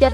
Biar